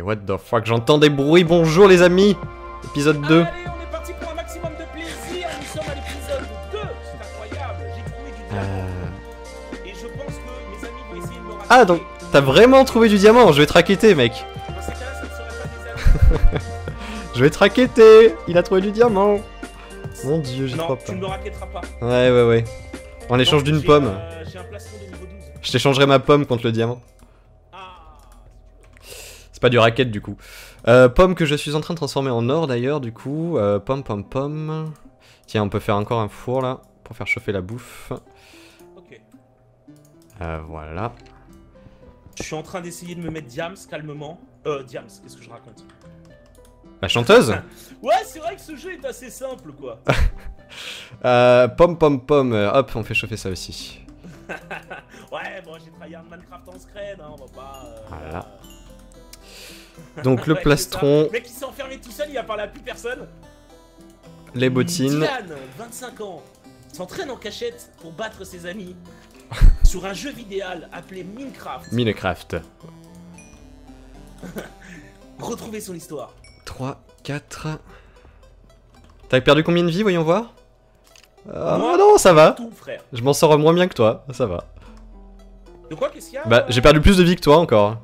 Mais what the fuck, j'entends des bruits, bonjour les amis Épisode 2. Allez, on est parti pour un maximum de plaisir. Nous sommes à l'épisode 2. C'est incroyable. J'ai trouvé du diamant. Euh... Et je pense que mes amis vont essayer de me raconter. Ah donc, t'as vraiment trouvé du diamant, je vais te raqueter mec Dans ces cas-là, ça ne serait pas des amis. Je vais te raqueter Il a trouvé du diamant Mon dieu, j'y non, crois tu pas. ne me raquetteras pas. Ouais, ouais, ouais. En échange d'une pomme, euh, J'ai un placement de niveau 12. je t'échangerai ma pomme contre le diamant. C'est pas du racket du coup. Euh, pomme que je suis en train de transformer en or d'ailleurs du coup. Euh, pomme, pomme, pomme. Tiens, on peut faire encore un four là pour faire chauffer la bouffe. Ok. Euh, voilà. Je suis en train d'essayer de me mettre Diams calmement. Euh, Diams, qu'est-ce que je raconte La chanteuse Ouais, c'est vrai que ce jeu est assez simple, quoi. euh, Pomme, pomme, pomme. Hop, on fait chauffer ça aussi. ouais, bon, j'ai travaillé un Minecraft en scred, hein, on va pas. Voilà. Donc le Ouais, c'est plastron. Le mec, il s'est enfermé tout seul, il a parlé à plus personne. les bottines. Dylan, 25 ans, s'entraîne en cachette pour battre ses amis sur un jeu vidéal appelé Minecraft. Minecraft. Retrouvez son histoire. 3, 4. T'as perdu combien de vie, voyons voir Ah Moi, non, ça va. Tout, frère. Je m'en sors moins bien que toi, ça va. De quoi, qu'est-ce qu'il y a? Bah, j'ai perdu plus de vie que toi encore.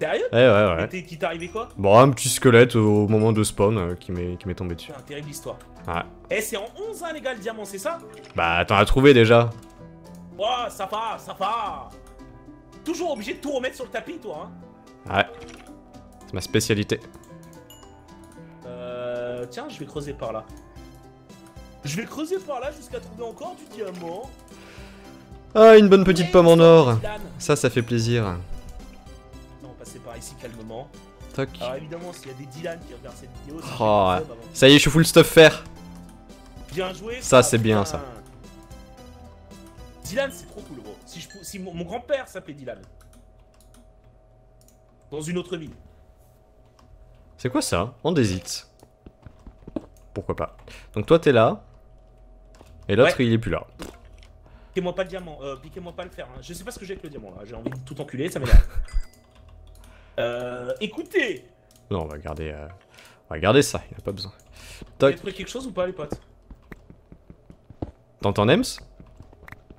Sérieux Ouais, ouais, ouais. T'es- Qui t'est arrivé quoi Bon, un petit squelette au moment de spawn euh, qui m'est tombé dessus. Putain, terrible histoire. Ouais. Eh, c'est en 11 hein, les gars, le diamant, c'est ça Bah, t'en as trouvé déjà. Oh, ça va, ça va. Toujours obligé de tout remettre sur le tapis, toi. Hein. Ouais. C'est ma spécialité. Euh, tiens, je vais creuser par là. Je vais creuser par là jusqu'à trouver encore du diamant. Ah, une bonne petite Et pomme en or. Ça, ça fait plaisir. Passer par ici calmement. Toc. Alors évidemment, s'il y a des Dylan qui regardent cette vidéo, Oh, ouais. avant. Ça y est, je suis full stuff fer. bien joué. Ça, c'est bien, ça. Dylan, c'est trop cool, gros. Si, je, si mon, mon grand-père s'appelait Dylan. Dans une autre vie. C'est quoi ça? On hésite. Pourquoi pas. Donc toi, t'es là. Et l'autre, Ouais. il est plus là. Piquez-moi pas le diamant, euh, piquez-moi pas le fer. Hein. Je sais pas ce que j'ai avec le diamant là, j'ai envie de tout enculer, ça m'énerve. Euh, écoutez, Non, on va garder... euh, On va garder ça, il a pas besoin. vous avez trouvé quelque chose ou pas les potes? T'entends Nems?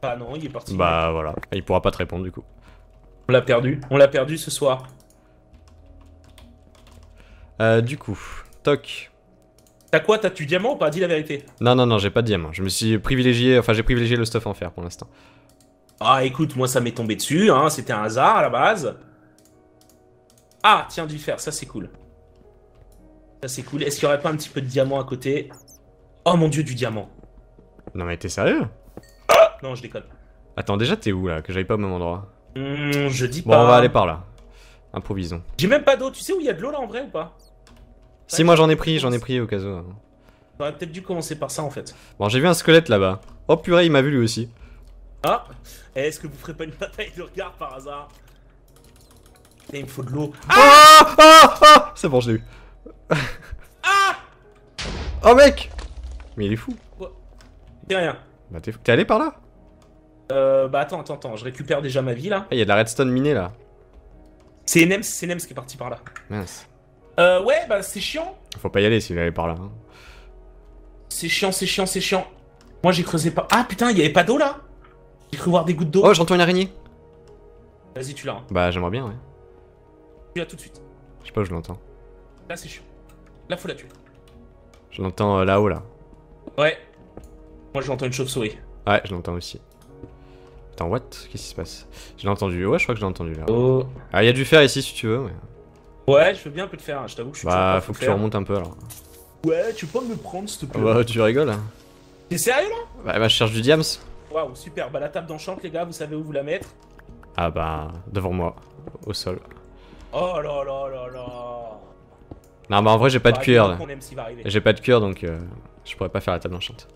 Ah non, il est parti. Bah voilà. Il pourra pas te répondre du coup. On l'a perdu, on l'a perdu ce soir. Euh, du coup, toc. T'as quoi? T'as du diamant ou pas? Dis la vérité. Non, non, non, j'ai pas de diamant. Je me suis privilégié, enfin j'ai privilégié le stuff en fer pour l'instant. Ah écoute, moi ça m'est tombé dessus, hein, c'était un hasard à la base. Ah, tiens, du fer, ça c'est cool. Ça c'est cool. Est-ce qu'il y aurait pas un petit peu de diamant à côté? Oh mon dieu, du diamant. Non mais t'es sérieux? Non, je déconne. Attends, déjà t'es où là? Que j'aille pas au même endroit. Hmm, je dis Bon, pas. on va aller par là. Improvisons. J'ai même pas d'eau, tu sais où il y a de l'eau là en vrai ou pas? Si moi j'en ai pris, j'en ai pris au cas où. J'aurais peut-être dû commencer par ça en fait. Bon, j'ai vu un squelette là-bas. Oh purée, il m'a vu lui aussi. Ah Est-ce que vous ferez pas une bataille de regard par hasard? Eh, Il me faut de l'eau. Ah ah ah C'est bon, je l'ai eu. Ah Oh mec Mais il est fou. C'est rien. Bah t'es fou. T'es allé par là? Euh, bah attends, attends, attends, je récupère déjà ma vie là. Ah, y a de la redstone minée là. C'est Nems, c'est Nems qui est parti par là. Mince. Euh, ouais, bah c'est chiant. Faut pas y aller s'il allait par là. hein. C'est chiant, c'est chiant, c'est chiant. Moi j'ai creusé pas. Ah putain, il y avait pas d'eau là J'ai cru voir des gouttes d'eau. Oh, j'entends une araignée. Vas-y, tu l'as. hein. Bah j'aimerais bien, ouais. Tu l'as tout de suite. Je sais pas où je l'entends. Là c'est chiant. Là faut la tuer. Je l'entends euh, là-haut là. Ouais. Moi j'entends une chauve-souris. Ouais, je l'entends aussi. Attends, what? Qu'est-ce qui se passe? Je l'ai entendu. Ouais, je crois que je l'ai entendu là. Oh. Ah, il y a du fer ici si tu veux. mais- Ouais, je veux bien un peu de faire. hein. Je t'avoue que je suis Bah, faut que tu remontes un peu alors. Ouais, tu peux pas me prendre s'il te plaît? Bah, tu rigoles hein. T'es sérieux là? Bah, bah, je cherche du diams. Waouh, super. Bah la table d'enchant, les gars, vous savez où vous la mettre Ah, bah, devant moi, au sol. Oh là là là là. Non, bah, en vrai, j'ai pas de Bah, cuir. J'ai pas de cuir donc euh, je pourrais pas faire la table enchante.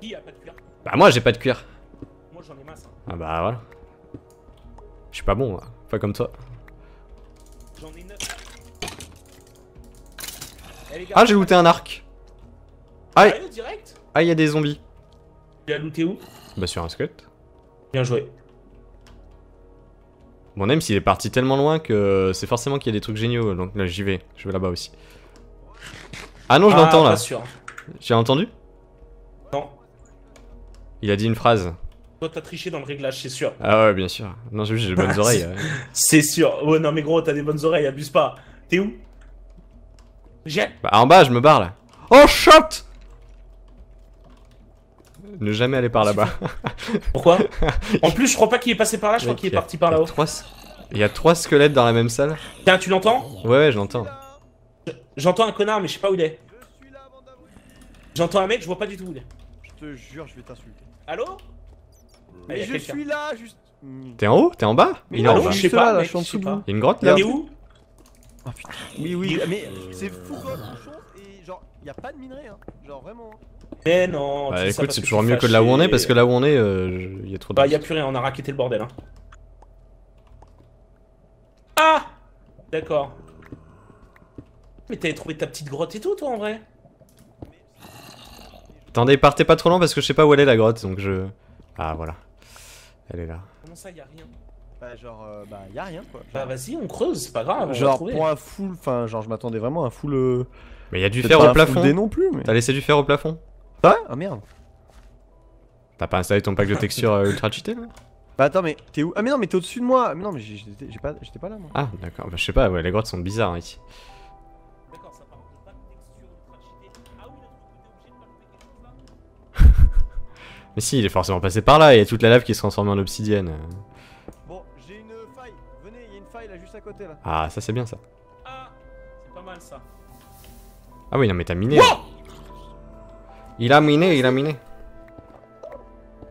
Qui a pas de cuir? Bah, moi, j'ai pas de cuir. Moi j'en ai masse. hein. Ah, bah, voilà. Je suis pas bon, moi. Pas comme toi. J'en ai 9. Eh, gars, Ah, j'ai looté un arc. Direct? Ah, il y a des zombies. Tu l'as looté où? Bah, sur un squelette. Bien joué. Mon aim, il est parti tellement loin que c'est forcément qu'il y a des trucs géniaux. Donc là, j'y vais. Je vais là-bas aussi. Ah non, je Ah, l'entends pas là. as entendu? Non. Il a dit une phrase. Toi, t'as triché dans le réglage, c'est sûr. Ah ouais, bien sûr. Non, j'ai j'ai de bonnes oreilles. ouais. C'est sûr. Oh non, mais gros, t'as des bonnes oreilles, abuse pas. T'es où? J'ai. Bah, en bas, je me barre là. Oh, shot Ne jamais aller par là-bas. Pourquoi? En plus, je crois pas qu'il est passé par là, je crois qu'il est il parti par il là-haut. trois- Il y a trois squelettes dans la même salle. Tiens, tu l'entends? Ouais, ouais, je l'entends. J'entends un connard, mais je sais pas où il est. Je suis là, bande d'abrutis. J'entends un mec, je vois pas du tout où il est. Je te jure, je vais t'insulter. Allô? Il Mais je suis là, juste. T'es en haut? T'es en bas? Mais Il est en bas. Je sais pas, là, je suis en dessous de pas. vous. Il y a une grotte là où? Oh putain. Oui, oui, mais c'est fou comme chose et genre, y a pas de minerai, hein. Genre vraiment. Mais non. Bah écoute, c'est toujours mieux que là où on est parce que là où on est, euh, il y a trop de. Bah, y a plus rien, on a raquetté le bordel, hein. Ah D'accord. Mais t'avais trouvé ta petite grotte et tout, toi, en vrai? Attendez, partez pas trop loin parce que je sais pas où elle est la grotte donc je. Ah voilà. Elle est là. Comment ça, y a rien? Bah, genre, euh, bah, y a rien quoi. Bah, vas-y, on creuse, c'est pas grave, on va genre, pour un full. Enfin, genre, je m'attendais vraiment à un full. Euh... Mais il y a du fer au plafond. non plus, mais. T'as laissé du fer au plafond? Ouais Ah merde. T'as pas installé ton pack de texture euh, ultra cheaté là? Bah, attends, mais t'es où? Ah, mais non, mais t'es au-dessus de moi. Mais non, mais j'étais pas, j'étais pas là, moi. Ah d'accord, bah je sais pas, ouais, les grottes sont bizarres hein, ici. D'accord, ça part de pas de texture ultra cheatée. Ah oui, le truc où t'es obligé de pas faire quelque chose là Mais si, il est forcément passé par là, il y a toute la lave qui se transforme en obsidienne. Bon, j'ai une faille. Venez, y a une faille là juste à côté là. Ah ça c'est bien ça. Ah C'est pas mal ça. Ah oui, non mais t'as miné. Il a miné, il a miné.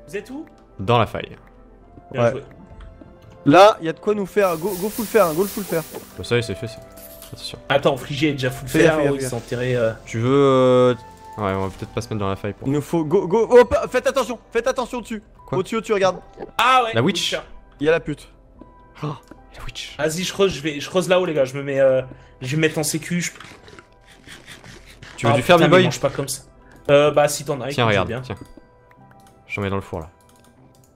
Vous êtes où? Dans la faille. Bien Ouais. joué. Là, y a de quoi nous faire. Go, go full faire, go le full faire. Bah, ça y est, c'est fait ça. Attention. Attends, Frigé est déjà full oh, gaffe, il s'est enterré. euh. Tu veux... euh, Ouais, on va peut-être pas se mettre dans la faille pour... Il nous faut. Go, go. Hop, faites attention, faites attention dessus. Quoi Au-dessus, au-dessus, regarde. Ah ouais La witch. Il y a la pute. Oh, la witch. Vas-y, je creuse, je vais, je creuse là-haut, les gars. Je me mets, euh, je vais me mettre en sécu. je- Tu veux Ah, du mais B-boy mange pas comme ça. Euh, bah si t'en as. Tiens, regarde, bien. tiens. J'en mets dans le four là.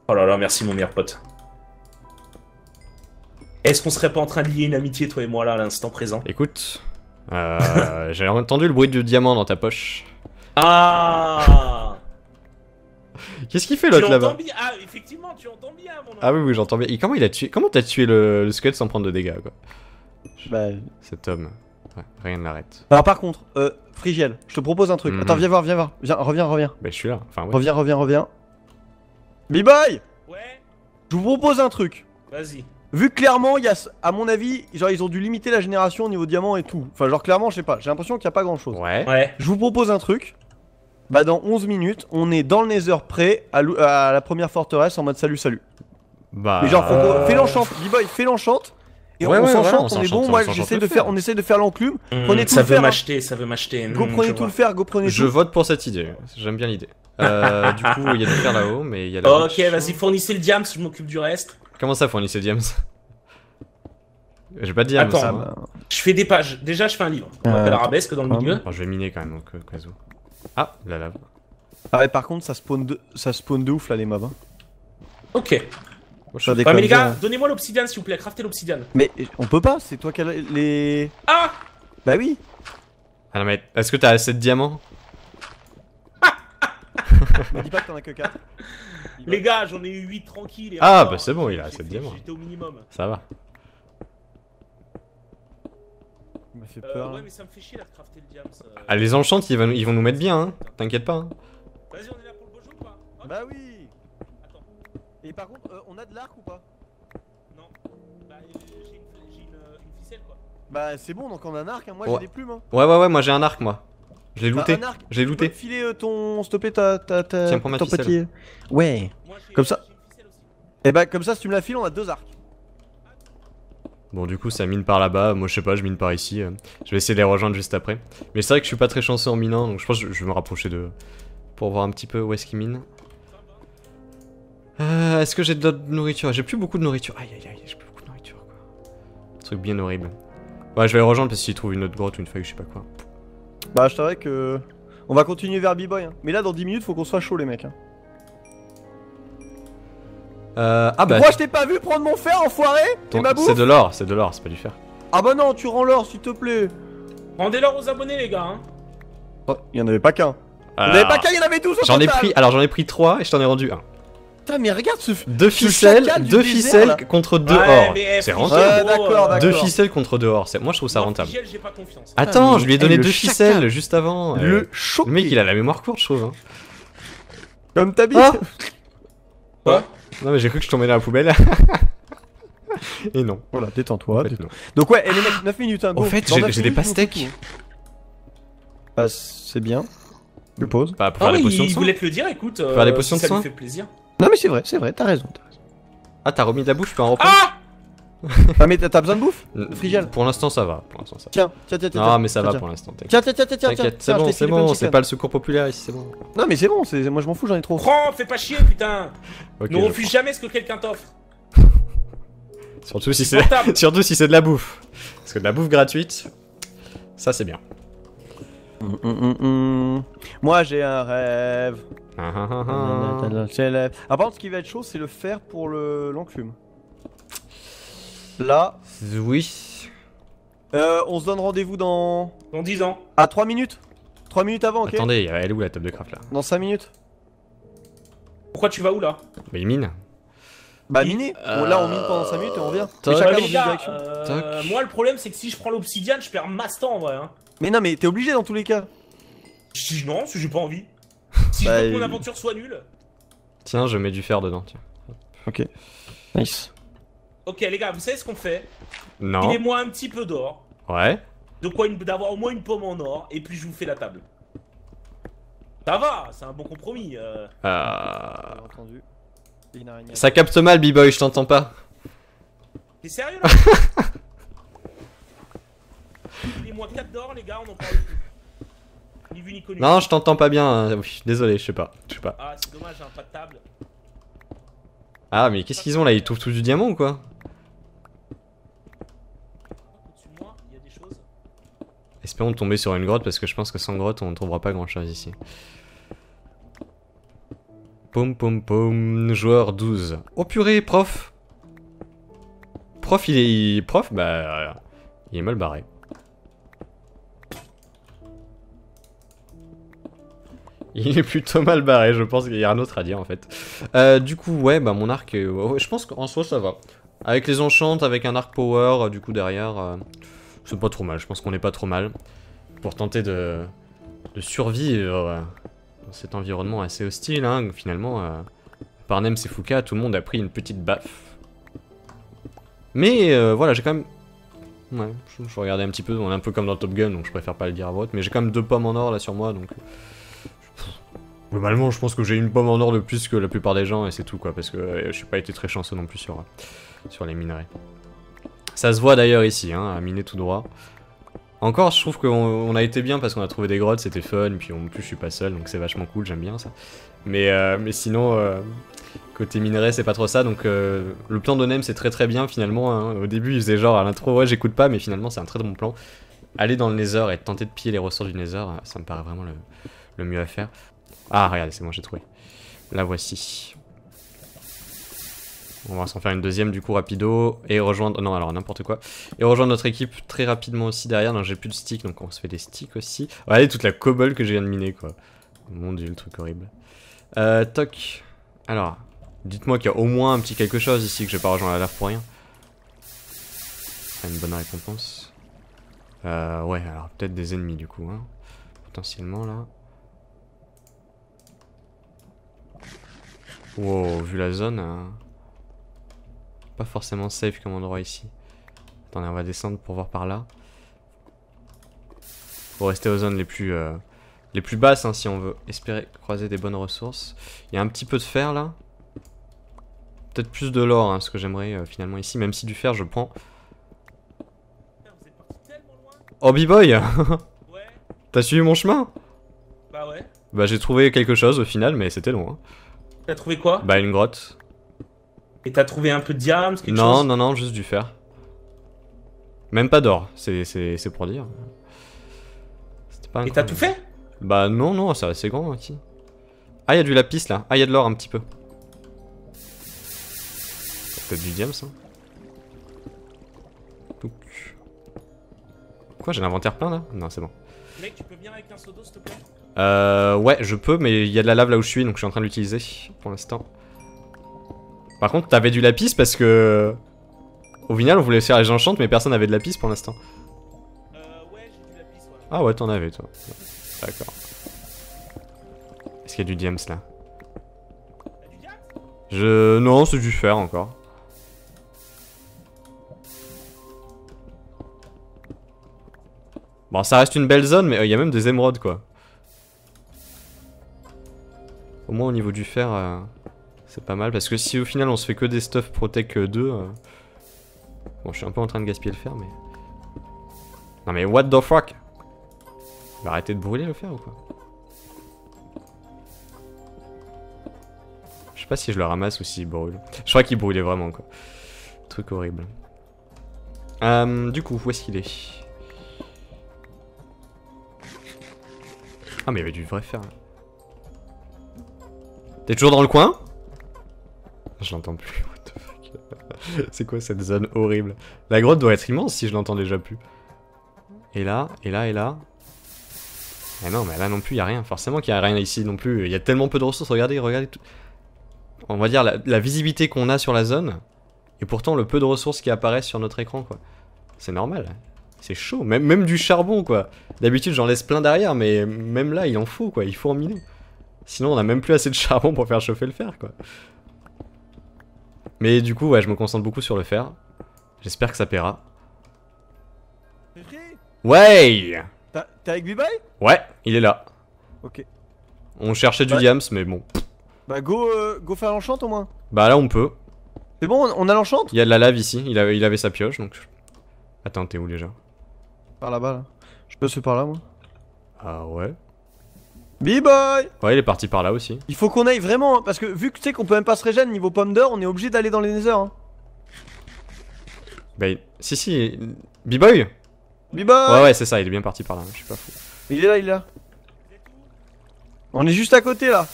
Oh là là, merci mon meilleur pote. Est-ce qu'on serait pas en train de lier une amitié, toi et moi, là, à l'instant présent? Écoute, euh, j'ai entendu le bruit du diamant dans ta poche. Ah Qu'est-ce qu'il fait l'autre là-bas? bien? Ah, effectivement, tu entends bien, mon Ah oui, oui, j'entends bien. Et comment il a tué Comment t'as tué le, le squelette sans prendre de dégâts quoi? Bah. Cet homme. Ouais, rien ne l'arrête. Alors, par contre, euh, Frigiel, je te propose un truc. Mhm. Attends, viens voir, viens voir. Viens, reviens, reviens. Bah je suis là. Enfin ouais. Reviens, reviens, reviens. B-Boy Ouais, Je vous propose un truc. vas-y. Vu que clairement, il y a, à mon avis, genre ils ont dû limiter la génération au niveau diamant et tout. Enfin, genre clairement, je sais pas, j'ai l'impression qu'il y a pas grand chose. Ouais. Ouais. Je vous propose un truc. Bah, dans 11 minutes, on est dans le Nether prêt à, lou- à la première forteresse en mode salut, salut. Bah. Mais genre, faut Euh. fais l'enchante, B-Boy, fais l'enchante. Et Ouais, on ouais, s'enchante, voilà, on on, est bon. on Moi, j'essaie le de faire, on essaie de faire l'enclume. Hmm, Prenez tout ça le veut hein. m'acheter, ça veut m'acheter. Go, je prenez tout vois. le fer, go, prenez Je tout. vote pour cette idée. J'aime bien l'idée. Euh, du coup, il y a du fer là-haut, mais il y a la. Ok, vas-y, fournissez le diams, je m'occupe du reste. Comment ça, fournissez Diams J'ai pas de Diams. Attends. ça, Ah, moi. bah, Je fais des pages. Déjà, je fais un livre. On Euh, m'appelle arabesque dans le attends. milieu. Je vais miner quand même, donc, euh, au cas où. Ah, la lave. Ah ouais, par contre, ça spawn de, ça spawn de ouf là, les mobs. hein. Ok. Je Ouais, mais les gars, donnez-moi l'obsidiane, s'il vous plaît. Craftez l'obsidiane. Mais on peut pas, c'est toi qui as les. Ah Bah oui. Ah non, mais est-ce que t'as assez de diamants Me dis pas que t'en as que 4. Les gars, j'en ai eu 8 tranquilles. et Ah, encore, bah c'est bon, il a assez de diamants. J'étais au minimum. Ça va. Il m'a fait Euh, peur. ouais, mais ça me fait chier là de crafter le diams. euh. Ah, les enchantes, ils vont, ils vont nous mettre bien, hein. T'inquiète pas. hein. Vas-y, on est là pour le beau jeu ou pas Bah oui. Et par contre, euh, on a de l'arc ou pas? Non. Bah, j'ai une, j'ai une, euh, une ficelle quoi. Bah c'est bon, donc on a un arc. Hein. Moi Ouais. j'ai des plumes. Hein. Ouais, ouais, ouais, moi j'ai un arc, moi. Je l'ai Bah, looté. un arc. J'ai Tu peux looté. me filer euh, ton, plaît, ta, ta, ta, Tiens, prends ma ton ficelle. petit. Ouais. Moi, Comme ça. j'ai une ficelle aussi. Et bah comme ça, si tu me la files, on a deux arcs. Bon, du coup, ça mine par là-bas. Moi, je sais pas, je mine par ici. Je vais essayer de les rejoindre juste après. Mais c'est vrai que je suis pas très chanceux en minant, donc je pense que je vais me rapprocher de. Pour voir un petit peu où est-ce qu'ils minent. Euh, est-ce que j'ai de la nourriture J'ai plus beaucoup de nourriture. Aïe aïe aïe, j'ai plus beaucoup de nourriture quoi. Un truc bien horrible. Ouais, je vais les rejoindre parce qu'ils trouvent une autre grotte ou une feuille, je sais pas quoi. Bah je t'avais que. On va continuer vers B-Boy. Hein. Mais là, dans 10 minutes, faut qu'on soit chaud, les mecs. Hein. Euh, ah bah, Moi, je t'ai pas vu prendre mon fer, enfoiré ton- c'est de l'or, c'est de l'or, c'est pas du fer. Ah bah non, tu rends l'or, s'il te plaît. Rendez-leur aux abonnés, les gars. Hein. Oh, il y en avait pas qu'un. Il y en avait pas qu'un, il y en avait 12 au J'en ai pris, alors j'en ai pris 3 et je t'en ai rendu un. Putain, mais regarde ce. Deux Ce ficelles, deux ficelles contre deux Ouais, or. mais, eh, C'est rentable. Ouais, d'accord, euh. Deux ficelles contre deux or. C'est- Moi je trouve ça rentable. Pas confiance. Attends, je lui ai donné deux chacal. ficelles juste avant. euh, Le choc. Le mec il a la mémoire courte, je trouve. hein. Comme t'as dit. Ah Quoi Non mais j'ai cru que je tombais dans la poubelle. et non. Voilà, En détends-toi. fait. Donc, ouais, et les mecs, 9 minutes, hein. Au fait, j'ai- 9 j'ai des pastèques. Bah, c'est bien. Je pose. Bah pour Ah faire oui, des potions de il voulait te le dire, écoute. euh, Faire des potions si de ça soin lui fait plaisir. Non, mais c'est vrai, c'est vrai, t'as raison. t'as raison. Ah t'as remis de la bouche, je peux en reprendre Ah Ah, mais t'as besoin de bouffe Mm, Frigel. Pour l'instant ça va. Pour l'instant ça va. Tiens, tiens, tiens, tiens. Tiens, mais ça va pour l'instant. T'inquiète, Tiens, tiens, tiens, tiens, tiens. C'est bon, c'est bon, c'est pas le secours populaire ici, c'est bon. Non, mais c'est bon, c'est- moi je m'en fous, j'en ai trop. Prends, fais pas chier, putain. Ne refuse jamais ce que quelqu'un t'offre. prends. Surtout si c'est Portable. surtout si c'est de la bouffe. Parce que de la bouffe gratuite, ça c'est bien. Hum, hum, hum. Moi j'ai un rêve. Ah, ah, ah, ah. C'est le- Ah, par contre, ce qui va être chaud, c'est le fer pour le l'enclume. Là, Oui. euh, on se donne rendez-vous dans. Dans 10 ans. À 3 minutes 3 minutes avant, ok? Attendez, elle est où la table de craft là? Dans 5 minutes Pourquoi tu vas où là? Bah il mine. Bah, miner On- Là, on mine pendant 5 minutes et on revient. Mais chacun mais direction. euh, moi le problème c'est que si je prends l'obsidiane, je perds masse temps en vrai. Hein. Mais non, mais t'es obligé dans tous les cas. Dis non, si j'ai pas envie. Si Bah, je veux que mon il- aventure soit nulle. Tiens, je mets du fer dedans, tiens. Ok. Nice. Ok les gars, vous savez ce qu'on fait? Non. Filez-moi un petit peu d'or. Ouais. De quoi d'avoir au moins une pomme en or, et puis je vous fais la table. Ça va, c'est un bon compromis. euh. Euh... J'ai entendu. Ça capte mal, B-Boy, je t'entends pas. T'es sérieux là Filez-moi 4 d'or les gars, on en parle plus. Ni vu ni connu. Non, je t'entends pas bien. hein. Désolé, je sais pas. Je sais pas. Ah c'est dommage, j'ai un pas de table. Ah, mais qu'est-ce qu'ils ont là? Ils trouvent tout du diamant ou quoi? Au-dessus de moi, il y a des choses. Espérons tomber sur une grotte parce que je pense que sans grotte on ne trouvera pas grand chose ici. Pom pom pom, joueur 12. Oh purée, prof Prof, il est. Prof, bah. Il est mal barré. Il est plutôt mal barré, je pense qu'il y a un autre à dire en fait. Euh, du coup, ouais, bah mon arc, je pense qu'en soi ça va. Avec les enchantes, avec un arc power, euh, du coup derrière, euh, c'est pas trop mal, je pense qu'on est pas trop mal. Pour tenter de, de survivre cet environnement assez hostile, hein, finalement, euh, par Nems et tout le monde a pris une petite baffe. Mais euh, voilà, j'ai quand même... Ouais, je, regardais un petit peu, on est un peu comme dans Top Gun, donc je préfère pas le dire à haute, mais j'ai quand même deux pommes en or là sur moi, donc... Pff, Globalement, je pense que j'ai une pomme en or de plus que la plupart des gens, et c'est tout, quoi, parce que euh, je suis pas été très chanceux non plus sur, euh, sur les minerais. Ça se voit d'ailleurs ici, hein, à miner tout droit. Encore, je trouve qu'on on a été bien parce qu'on a trouvé des grottes, c'était fun, puis en plus je suis pas seul, donc c'est vachement cool, j'aime bien ça. Mais, euh, mais sinon, euh, côté minerai, c'est pas trop ça, donc euh, le plan de Nem c'est très très bien finalement. hein. Au début, il faisait genre à l'intro, ouais, j'écoute pas, mais finalement, c'est un très bon plan. Aller dans le Nether et tenter de piller les ressources du Nether, ça me paraît vraiment le, le mieux à faire. Ah, regardez, c'est bon, j'ai trouvé. La voici. On va s'en faire une deuxième du coup rapido et rejoindre non alors n'importe quoi. Et rejoindre notre équipe très rapidement aussi derrière. Donc j'ai plus de sticks donc on se fait des sticks aussi. Regardez toute la cobble que je viens de miner quoi. Mon dieu le truc horrible. Euh, toc. Alors dites-moi qu'il y a au moins un petit quelque chose ici que je vais pas rejoindre la lave pour rien. Une bonne récompense. Euh, ouais alors peut-être des ennemis du coup hein, potentiellement là. Wow vu la zone hein, pas forcément safe comme endroit ici. Attendez, on va descendre pour voir par là. Faut rester aux zones les plus, euh, les plus basses hein, si on veut espérer croiser des bonnes ressources. Il y a un petit peu de fer là. Peut-être plus de l'or, hein, ce que j'aimerais euh, finalement ici, même si du fer je prends. Loin. Oh B-Boy Ouais, T'as suivi mon chemin? Bah ouais. Bah j'ai trouvé quelque chose au final, mais c'était long. hein. T'as trouvé quoi? Bah une grotte. Et t'as trouvé un peu de diams, quelque Non, chose non, non, juste du fer. Même pas d'or, c'est pour dire. Pas Et t'as tout fait Bah non, non, c'est assez grand ici. Ah, il y a du lapis là. Ah, il y a de l'or un petit peu. peut-être du diams. Hein. Donc... Quoi, j'ai l'inventaire plein là? Non, c'est bon. Mec, tu peux venir avec un seau d'eau, s'il te plaît? Euh, ouais, je peux, mais il y a de la lave là où je suis, donc je suis en train de l'utiliser pour l'instant. Par contre, t'avais du lapis parce que... Au final, on voulait faire les enchantes, mais personne n'avait de lapis pour l'instant. Euh, ouais, j'ai du lapis, ouais. Ah ouais, t'en avais toi. D'accord. Est-ce qu'il y a du diams là? Je... Non, c'est du fer encore. Bon, ça reste une belle zone, mais euh, il y a même des émeraudes, quoi. Au moins, au niveau du fer, euh, c'est pas mal. Parce que si au final, on se fait que des stuff Protect 2... euh, Bon, je suis un peu en train de gaspiller le fer, mais... Non mais what the fuck? Il va arrêter de brûler le fer ou quoi? Je sais pas si je le ramasse ou s'il brûle. Je crois qu'il brûlait vraiment quoi. Truc horrible. Euh, du coup, où est-ce qu'il est, Ah mais il y avait du vrai fer là. T'es toujours dans le coin? Je l'entends plus, what the fuck. C'est quoi cette zone horrible? La grotte doit être immense si je l'entends déjà plus. Et là, et là, et là. Mais non, mais là non plus, il a rien. Forcément qu'il y a rien ici non plus. Il y a tellement peu de ressources. Regardez, regardez tout. On va dire la, visibilité qu'on a sur la zone. Et pourtant le peu de ressources qui apparaissent sur notre écran, quoi. C'est normal. C'est chaud. Même, même du charbon, quoi. D'habitude, j'en laisse plein derrière, mais même là, il en faut, quoi. Il faut en miner. Sinon, on a même plus assez de charbon pour faire chauffer le fer, quoi. Mais du coup, ouais, je me concentre beaucoup sur le fer. J'espère que ça paiera. Ouais T'es avec Ouais, il est là. Ok. On cherchait du Ouais. diams, mais bon. Bah go, euh, go faire l'enchant au moins. Bah là, on peut. C'est bon, on- a l'enchant Il y a de la lave ici. Il avait, il avait sa pioche, donc... Attends, t'es où déjà? Par là-bas là. Je passe par là moi. Ah ouais B-Boy Ouais, il est parti par là aussi. Il faut qu'on aille vraiment, hein, parce que vu que tu sais qu'on peut même pas se régénérer niveau pomme d'or, on est obligé d'aller dans les nether. Hein. Bah, si, si. B-Boy B-Boy Ouais, ouais, c'est ça, il est bien parti par là. Je suis pas fou. Il est là, il est là. On est juste à côté là.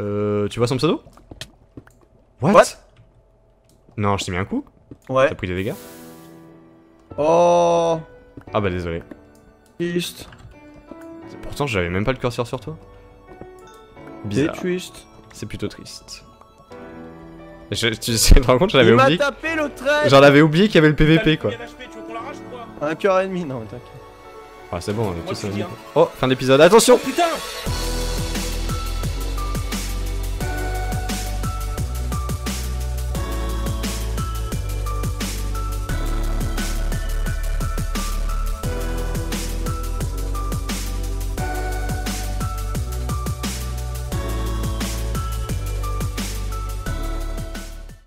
Euh, tu vois son pseudo? What, What? Non, je t'ai mis un coup Ouais. T'as pris des dégâts? Oh. Ah bah désolé. Triste. Pourtant, j'avais même pas le curseur sur toi. C'est Bizarre. triste. C'est plutôt triste. Je, tu sais, te rends compte, j'avais Il m'a oublié. tapé le trait J'en avais oublié qu'il y avait le PVP quoi. Un cœur ennemi, non mais t'inquiète. Ah, c'est bon, on est tous. Oh, fin d'épisode, attention Putain